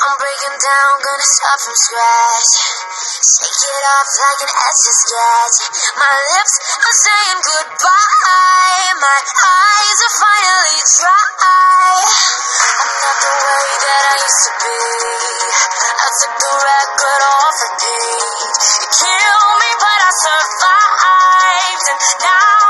breaking down, gonna start from scratch. Shake it off like an etch a sketch. My lips are saying goodbye. My eyes are finally dry. I'm not the way that I used to be. I took the record off repeat. It killed me, but I survived. And now